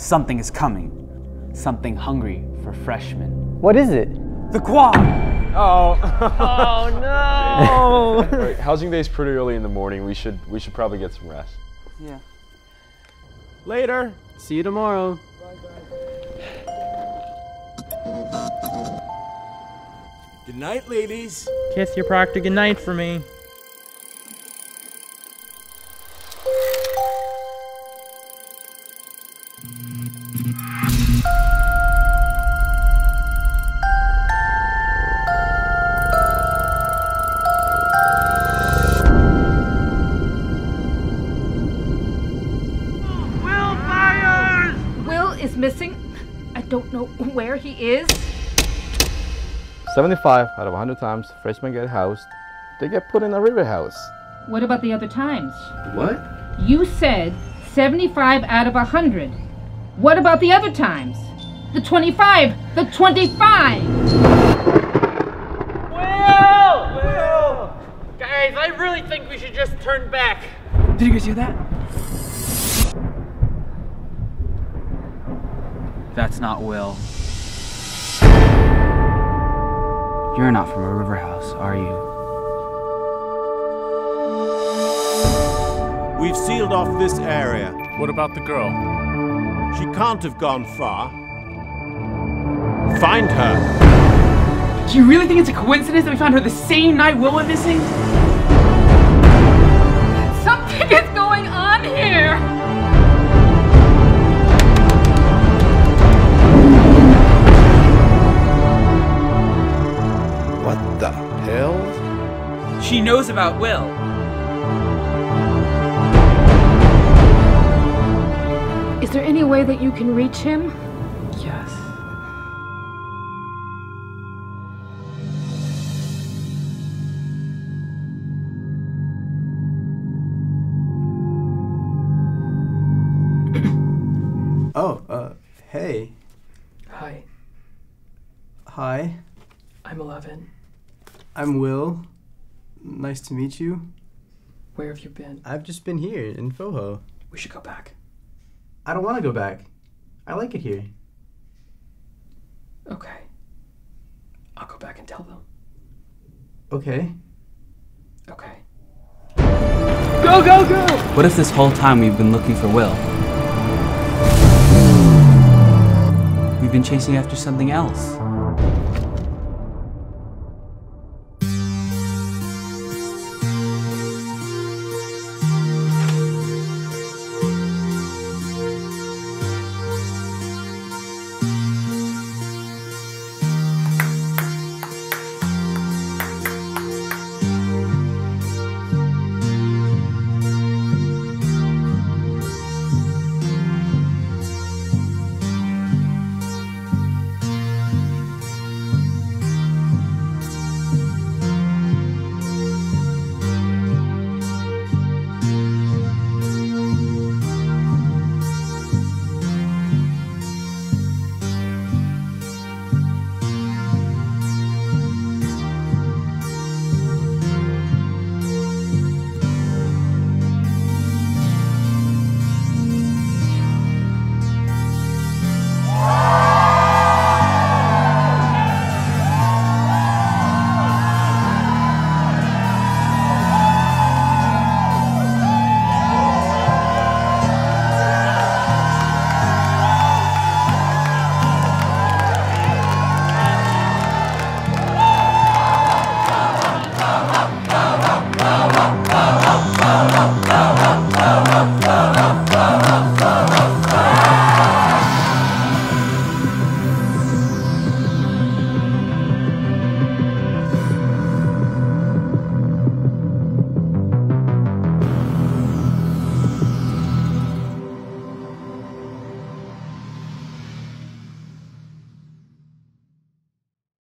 Something is coming. Something hungry for freshmen. What is it? The quad! Oh. Oh no! Right, housing day's pretty early in the morning. We should we should probably get some rest. Yeah. Later. See you tomorrow. Good night, ladies. Kiss your proctor goodnight for me. Missing. I don't know where he is. 75 out of 100 times freshmen get housed, they get put in a river house. What about the other times? What? You said 75 out of 100. What about the other times? The 25! The 25! Guys, I really think we should just turn back. Did you guys hear that? That's not Will. You're not from a river house, are you? We've sealed off this area. What about the girl? She can't have gone far. Find her. Do you really think it's a coincidence that we found her the same night Will went missing? What the hell? She knows about Will. Is there any way that you can reach him? Yes. Oh, uh, hey. Hi, Hi. I'm 11. I'm Will. Nice to meet you. Where have you been? I've just been here in Pfoho. We should go back. I don't want to go back. I like it here. Okay. I'll go back and tell them. Okay. Okay. Go, go, go! What if this whole time we've been looking for Will? We've been chasing after something else. 아.